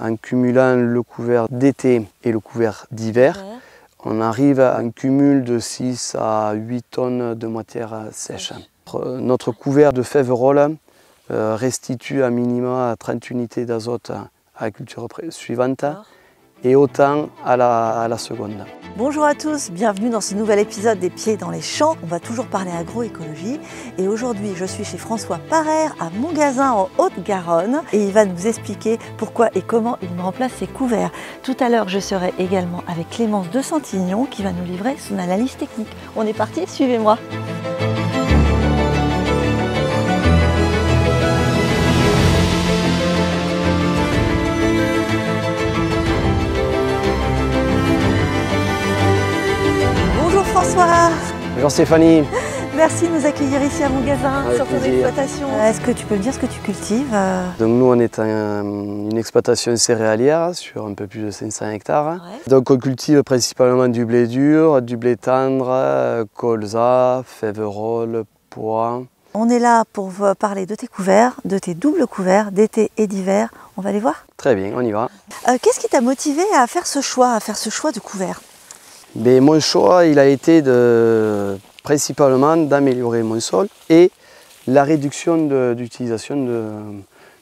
en cumulant le couvert d'été et le couvert d'hiver, on arrive à un cumul de 6 à 8 tonnes de matière sèche. Notre couvert de féverolles euh, restitue à minima 30 unités d'azote à la culture suivante et autant à la, seconde. Bonjour à tous, bienvenue dans ce nouvel épisode des Pieds dans les champs. On va toujours parler agroécologie et aujourd'hui je suis chez François Parère à Montgazin en Haute-Garonne et il va nous expliquer pourquoi et comment il me remplace ses couverts. Tout à l'heure je serai également avec Clémence de Santignon qui va nous livrer son analyse technique. On est parti, suivez-moi. Bonjour Stéphanie. Merci de nous accueillir ici à Montgazin, sur ton exploitation. Est-ce que tu peux me dire ce que tu cultives euh Donc nous on est une exploitation céréalière sur un peu plus de 500 hectares. Donc on cultive principalement du blé dur, du blé tendre, colza, féverolles, pois. On est là pour parler de tes couverts, de tes doubles couverts d'été et d'hiver. On va les voir? Très bien, on y va. Euh, qu'est-ce qui t'a motivé à faire ce choix, à faire ce choix de couverts mais mon choix, il a été de, principalement d'améliorer mon sol et la réduction d'utilisation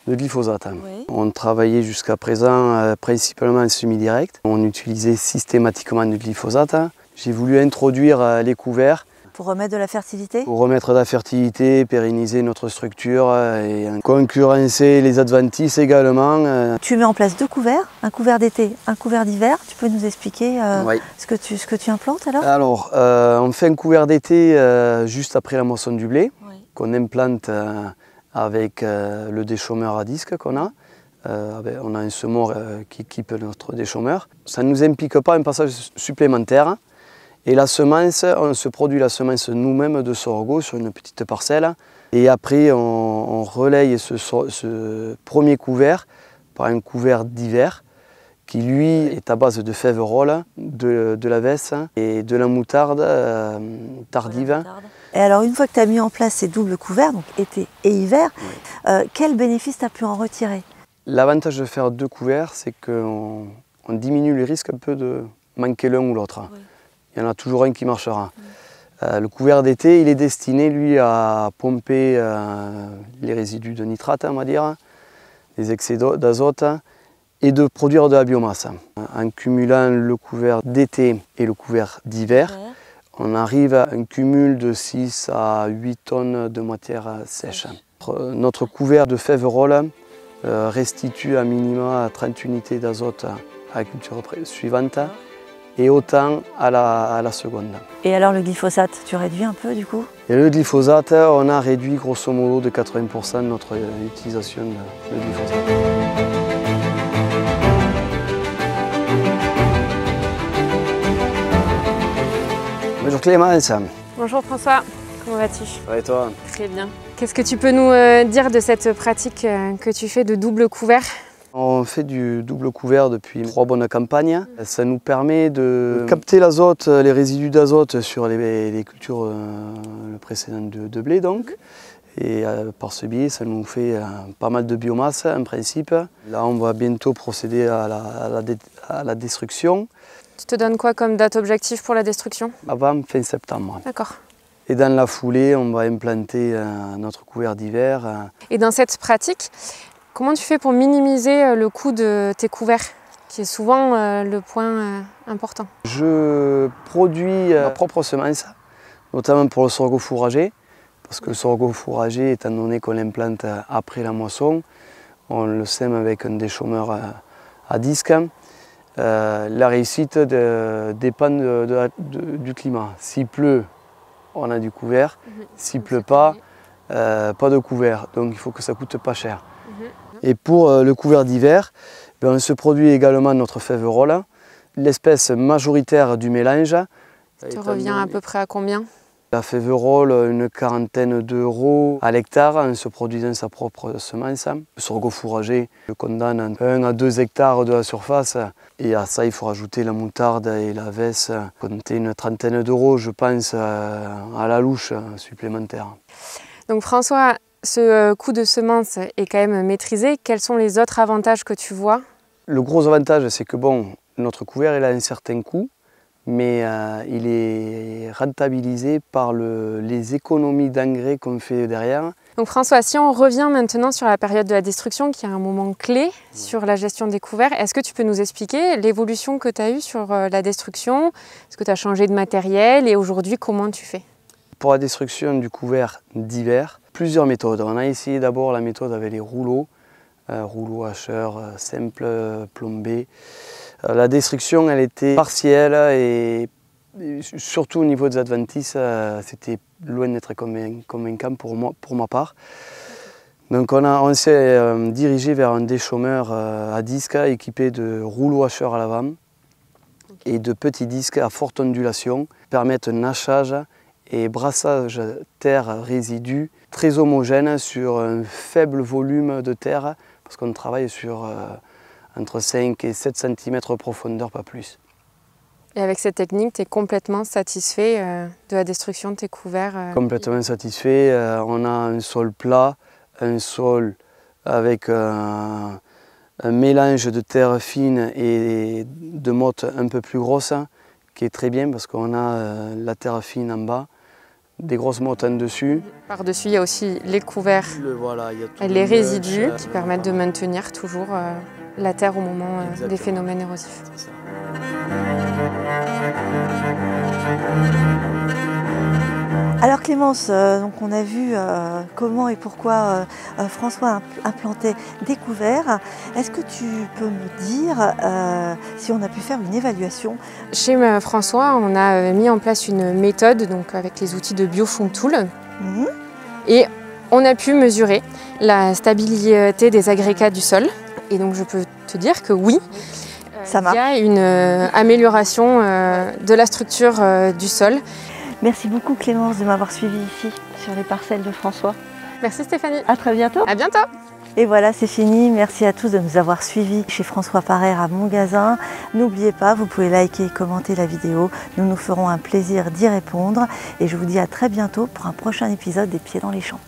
de, glyphosate. On travaillait jusqu'à présent euh, principalement en semi-direct. On utilisait systématiquement du glyphosate. J'ai voulu introduire euh, les couverts pour remettre de la fertilité? Pour remettre de la fertilité, pérenniser notre structure euh, et concurrencer les adventices également. Euh. Tu mets en place deux couverts, un couvert d'été, un couvert d'hiver. Tu peux nous expliquer euh, ce, que tu, ce que tu implantes alors? Alors, on fait un couvert d'été juste après la moisson du blé, qu'on implante avec le déchômeur à disque qu'on a. on a un semoir qui équipe notre déchômeur. Ça ne nous implique pas un passage supplémentaire. Et la semence, on se produit la semence nous-mêmes de sorgho sur une petite parcelle. Et après, on, relaye ce, premier couvert par un couvert d'hiver qui lui est à base de féverolles, de, la veste et de la moutarde euh, tardive. Et alors une fois que tu as mis en place ces doubles couverts, donc été et hiver, euh, quel bénéfice tu as pu en retirer? L'avantage de faire deux couverts, c'est qu'on diminue les risques un peu de manquer l'un ou l'autre il y en a toujours un qui marchera. Euh, le couvert d'été, il est destiné, lui, à pomper euh, les résidus de nitrate, on va dire, les excès d'azote, et de produire de la biomasse. En cumulant le couvert d'été et le couvert d'hiver, on arrive à un cumul de 6 à 8 tonnes de matière sèche. Notre couvert de féverolles euh, restitue à minima 30 unités d'azote à la culture suivante et autant à la, seconde. Et alors le glyphosate, tu réduis un peu du coup? Et Le glyphosate, on a réduit grosso modo de 80% notre utilisation de, glyphosate. Bonjour Clémence. Bonjour François, comment vas-tu? Et toi? Très bien. Qu'est-ce que tu peux nous euh, dire de cette pratique euh, que tu fais de double couvert? On fait du double couvert depuis trois bonnes campagnes. Ça nous permet de capter l'azote, les résidus d'azote sur les, cultures euh, précédentes de, blé donc. Et euh, par ce biais, ça nous fait euh, pas mal de biomasse en principe. Là, on va bientôt procéder à la, destruction. Tu te donnes quoi comme date objectif pour la destruction? Avant fin septembre. D'accord. Et dans la foulée, on va implanter notre couvert d'hiver. Et dans cette pratique, Comment tu fais pour minimiser euh, le coût de tes couverts, qui est souvent euh, le point euh, important? Je produis ma propre semence, notamment pour le sorgho fourragé, parce que le sorgho fourragé, étant donné qu'on l'implante après la moisson, on le sème avec un déchômeur à disque. la réussite dépend du climat. S'il pleut, on a du couvert. Mhm. S'il ne pleut pas, pas de couvert. Donc il faut que ça coûte pas cher. Et pour euh, le couvert d'hiver, ben, on se produit également notre féverolle, l'espèce majoritaire du mélange. Ça revient à peu près à combien? La féverolle, une quarantaine d'euros à l'hectare en se produisant sa propre semence. Le sorgho fourragé le condamne 1 à 2 hectares de la surface. Et à ça, il faut rajouter la moutarde et la veste, compter une trentaine d'euros, je pense, euh, à la louche supplémentaire. Donc François, ce euh, coût de semence est quand même maîtrisé. Quels sont les autres avantages que tu vois? Le gros avantage, c'est que bon, notre couvert il a un certain coût, mais euh, il est rentabilisé par les économies d'engrais qu'on fait derrière. Donc François, si on revient maintenant sur la période de la destruction, qui est un moment clé sur la gestion des couverts, est-ce que tu peux nous expliquer l'évolution que tu as eue sur euh, la destruction? Est-ce que tu as changé de matériel? Et aujourd'hui comment tu fais? Pour la destruction du couvert d'hiver, plusieurs méthodes. On a essayé d'abord la méthode avec les rouleaux, euh, rouleaux hacheurs simples, plombés. Euh, la destruction, elle était partielle et surtout au niveau des adventices, euh, c'était loin d'être convaincant pour, moi, pour ma part. Donc on, on s'est euh, dirigé vers un déchômeur à disque équipé de rouleaux hacheurs à l'avant et de petits disques à forte ondulation qui permettent un hachage et brassage terre résidu très homogène sur un faible volume de terre parce qu'on travaille sur entre 5 et 7 cm de profondeur, pas plus. Et avec cette technique, tu es complètement satisfait euh, de la destruction de tes couverts euh, Complètement satisfait. Euh, on a un sol plat, un sol avec un, mélange de terre fine et de motte un peu plus grosse, qui est très bien parce qu'on a la terre fine en bas, des grosses en dessus. Par-dessus, il y a aussi les couverts et les résidus qui permettent de maintenir toujours la terre au moment euh, des phénomènes érosifs. Alors Clémence, euh, donc on a vu euh, comment et pourquoi François a implanté des couverts. Est-ce que tu peux me dire si on a pu faire une évaluation? Chez François, on a mis en place une méthode donc avec les outils de Biofond Tool. Mhm. Et on a pu mesurer la stabilité des agrégats du sol, et donc je peux te dire que oui, Ça il y a une euh, amélioration euh, de la structure euh, du sol. Merci beaucoup Clémence de m'avoir suivi ici sur les parcelles de François. Merci Stéphanie. À très bientôt. À bientôt. Et voilà, c'est fini. Merci à tous de nous avoir suivis chez François Parer à Montgazin. N'oubliez pas, vous pouvez liker et commenter la vidéo. Nous nous ferons un plaisir d'y répondre. Et je vous dis à très bientôt pour un prochain épisode des Pieds dans les champs.